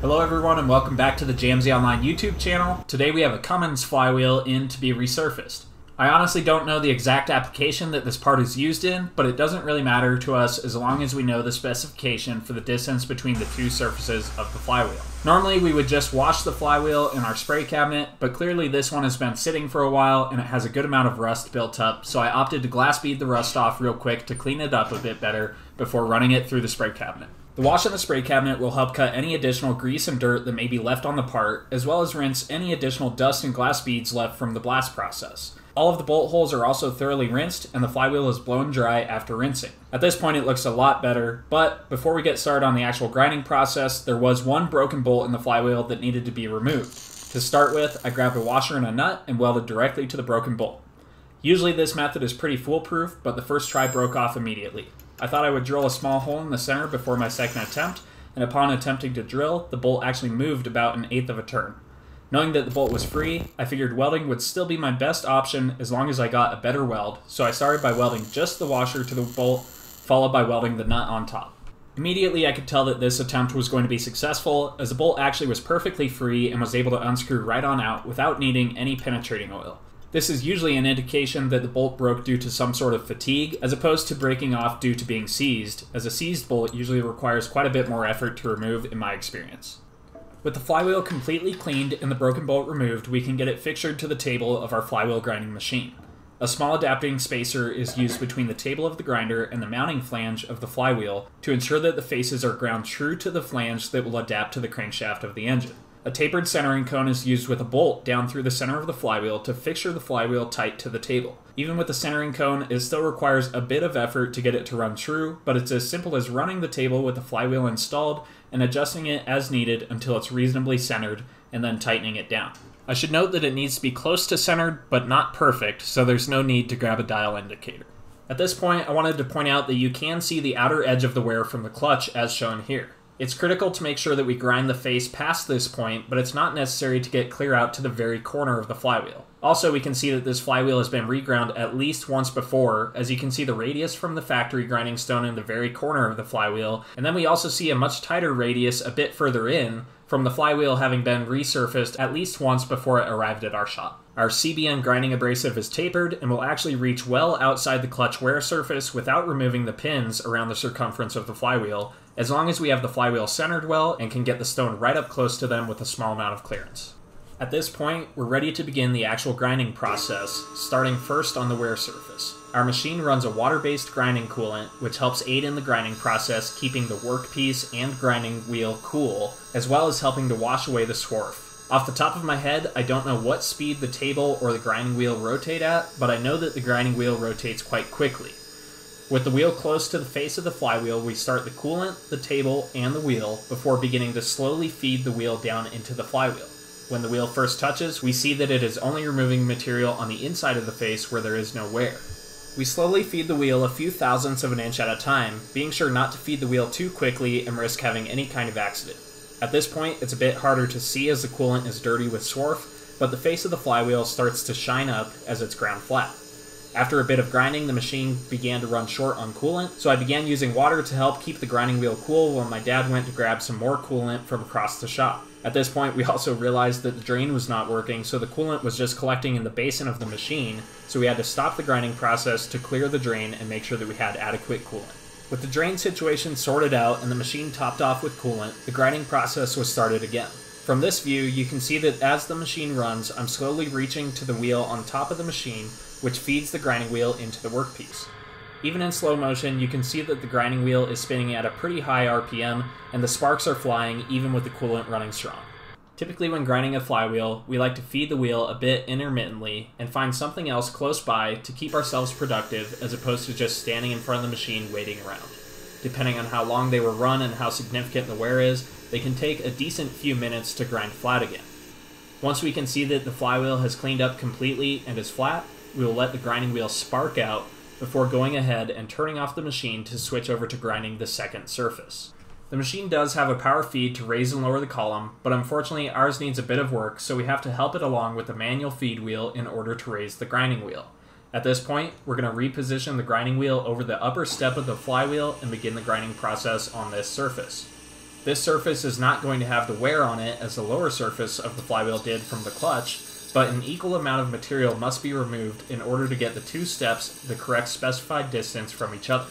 Hello everyone and welcome back to the JAMSI Online YouTube channel. Today we have a Cummins flywheel in to be resurfaced. I honestly don't know the exact application that this part is used in, but it doesn't really matter to us as long as we know the specification for the distance between the two surfaces of the flywheel. Normally we would just wash the flywheel in our spray cabinet, but clearly this one has been sitting for a while and it has a good amount of rust built up, so I opted to glass bead the rust off real quick to clean it up a bit better before running it through the spray cabinet. The wash in the spray cabinet will help cut any additional grease and dirt that may be left on the part, as well as rinse any additional dust and glass beads left from the blast process. All of the bolt holes are also thoroughly rinsed, and the flywheel is blown dry after rinsing. At this point, it looks a lot better, but before we get started on the actual grinding process, there was one broken bolt in the flywheel that needed to be removed. To start with, I grabbed a washer and a nut and welded directly to the broken bolt. Usually this method is pretty foolproof, but the first try broke off immediately. I thought I would drill a small hole in the center before my second attempt, and upon attempting to drill, the bolt actually moved about an eighth of a turn. Knowing that the bolt was free, I figured welding would still be my best option as long as I got a better weld, so I started by welding just the washer to the bolt, followed by welding the nut on top. Immediately, I could tell that this attempt was going to be successful, as the bolt actually was perfectly free and was able to unscrew right on out without needing any penetrating oil. This is usually an indication that the bolt broke due to some sort of fatigue, as opposed to breaking off due to being seized, as a seized bolt usually requires quite a bit more effort to remove in my experience. With the flywheel completely cleaned and the broken bolt removed, we can get it fixtured to the table of our flywheel grinding machine. A small adapting spacer is used between the table of the grinder and the mounting flange of the flywheel to ensure that the faces are ground true to the flange that will adapt to the crankshaft of the engine. A tapered centering cone is used with a bolt down through the center of the flywheel to fixture the flywheel tight to the table. Even with the centering cone, it still requires a bit of effort to get it to run true, but it's as simple as running the table with the flywheel installed and adjusting it as needed until it's reasonably centered, and then tightening it down. I should note that it needs to be close to centered, but not perfect, so there's no need to grab a dial indicator. At this point, I wanted to point out that you can see the outer edge of the wear from the clutch as shown here. It's critical to make sure that we grind the face past this point, but it's not necessary to get clear out to the very corner of the flywheel. Also, we can see that this flywheel has been reground at least once before, as you can see the radius from the factory grinding stone in the very corner of the flywheel, and then we also see a much tighter radius a bit further in, from the flywheel having been resurfaced at least once before it arrived at our shop. Our CBN grinding abrasive is tapered and will actually reach well outside the clutch wear surface without removing the pins around the circumference of the flywheel, as long as we have the flywheel centered well and can get the stone right up close to them with a small amount of clearance. At this point, we're ready to begin the actual grinding process, starting first on the wear surface. Our machine runs a water-based grinding coolant, which helps aid in the grinding process, keeping the workpiece and grinding wheel cool, as well as helping to wash away the swarf. Off the top of my head, I don't know what speed the table or the grinding wheel rotate at, but I know that the grinding wheel rotates quite quickly. With the wheel close to the face of the flywheel, we start the coolant, the table, and the wheel before beginning to slowly feed the wheel down into the flywheel. When the wheel first touches, we see that it is only removing material on the inside of the face where there is no wear. We slowly feed the wheel a few thousandths of an inch at a time, being sure not to feed the wheel too quickly and risk having any kind of accident. At this point, it's a bit harder to see as the coolant is dirty with swarf, but the face of the flywheel starts to shine up as it's ground flat. After a bit of grinding, the machine began to run short on coolant, so I began using water to help keep the grinding wheel cool while my dad went to grab some more coolant from across the shop. At this point, we also realized that the drain was not working, so the coolant was just collecting in the basin of the machine, so we had to stop the grinding process to clear the drain and make sure that we had adequate coolant. With the drain situation sorted out and the machine topped off with coolant, the grinding process was started again. From this view, you can see that as the machine runs, I'm slowly reaching to the wheel on top of the machine, which feeds the grinding wheel into the workpiece. Even in slow motion, you can see that the grinding wheel is spinning at a pretty high RPM, and the sparks are flying even with the coolant running strong. Typically when grinding a flywheel, we like to feed the wheel a bit intermittently and find something else close by to keep ourselves productive as opposed to just standing in front of the machine waiting around. Depending on how long they were run and how significant the wear is, they can take a decent few minutes to grind flat again. Once we can see that the flywheel has cleaned up completely and is flat, we will let the grinding wheel spark out before going ahead and turning off the machine to switch over to grinding the second surface. The machine does have a power feed to raise and lower the column, but unfortunately ours needs a bit of work, so we have to help it along with the manual feed wheel in order to raise the grinding wheel. At this point, we're going to reposition the grinding wheel over the upper step of the flywheel and begin the grinding process on this surface. This surface is not going to have the wear on it as the lower surface of the flywheel did from the clutch, but an equal amount of material must be removed in order to get the two steps the correct specified distance from each other.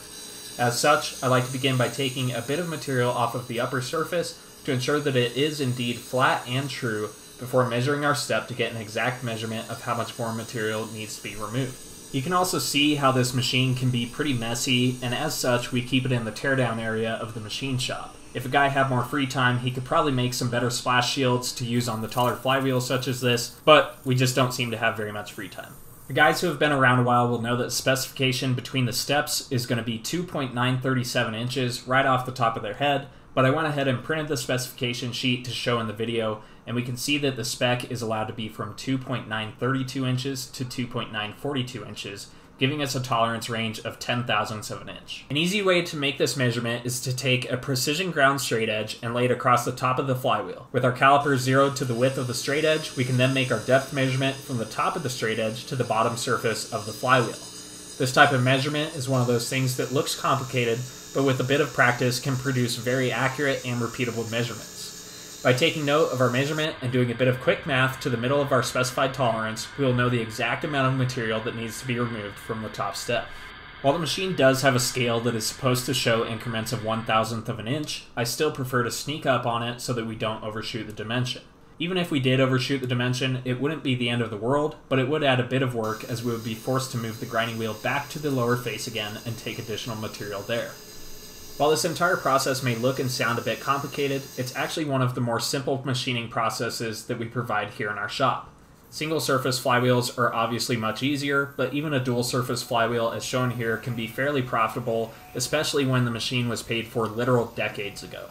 As such, I like to begin by taking a bit of material off of the upper surface to ensure that it is indeed flat and true before measuring our step to get an exact measurement of how much more material needs to be removed. You can also see how this machine can be pretty messy, and as such, we keep it in the teardown area of the machine shop. If a guy had more free time, he could probably make some better splash shields to use on the taller flywheels such as this, but we just don't seem to have very much free time. The guys who have been around a while will know that the specification between the steps is going to be 2.937 inches right off the top of their head, but I went ahead and printed the specification sheet to show in the video, and we can see that the spec is allowed to be from 2.932 inches to 2.942 inches, giving us a tolerance range of 10 thousandths of an inch. An easy way to make this measurement is to take a precision ground straight edge and lay it across the top of the flywheel. With our caliper zeroed to the width of the straight edge, we can then make our depth measurement from the top of the straight edge to the bottom surface of the flywheel. This type of measurement is one of those things that looks complicated, but with a bit of practice can produce very accurate and repeatable measurements. By taking note of our measurement and doing a bit of quick math to the middle of our specified tolerance, we will know the exact amount of material that needs to be removed from the top step. While the machine does have a scale that is supposed to show increments of one thousandth of an inch, I still prefer to sneak up on it so that we don't overshoot the dimension. Even if we did overshoot the dimension, it wouldn't be the end of the world, but it would add a bit of work as we would be forced to move the grinding wheel back to the lower face again and take additional material there. While this entire process may look and sound a bit complicated, it's actually one of the more simple machining processes that we provide here in our shop. Single surface flywheels are obviously much easier, but even a dual surface flywheel as shown here can be fairly profitable, especially when the machine was paid for literal decades ago.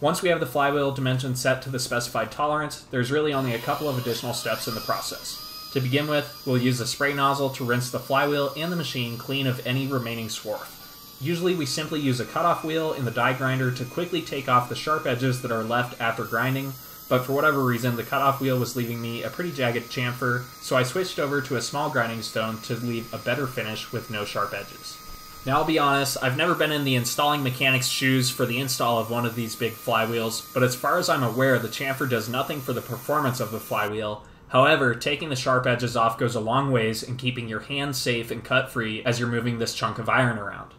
Once we have the flywheel dimension set to the specified tolerance, there's really only a couple of additional steps in the process. To begin with, we'll use a spray nozzle to rinse the flywheel and the machine clean of any remaining swarf. Usually we simply use a cutoff wheel in the die grinder to quickly take off the sharp edges that are left after grinding, but for whatever reason the cutoff wheel was leaving me a pretty jagged chamfer, so I switched over to a small grinding stone to leave a better finish with no sharp edges. Now I'll be honest, I've never been in the installing mechanic's shoes for the install of one of these big flywheels, but as far as I'm aware the chamfer does nothing for the performance of the flywheel, However, taking the sharp edges off goes a long ways in keeping your hands safe and cut free as you're moving this chunk of iron around.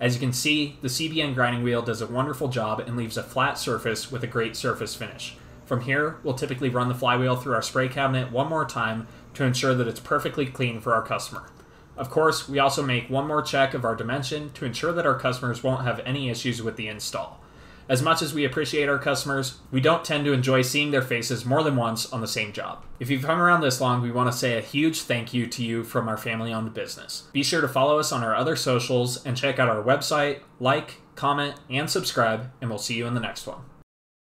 As you can see, the CBN grinding wheel does a wonderful job and leaves a flat surface with a great surface finish. From here, we'll typically run the flywheel through our spray cabinet one more time to ensure that it's perfectly clean for our customer. Of course, we also make one more check of our dimension to ensure that our customers won't have any issues with the install. As much as we appreciate our customers, we don't tend to enjoy seeing their faces more than once on the same job. If you've hung around this long, we want to say a huge thank you to you from our family owned business. Be sure to follow us on our other socials and check out our website, like, comment, and subscribe, and we'll see you in the next one.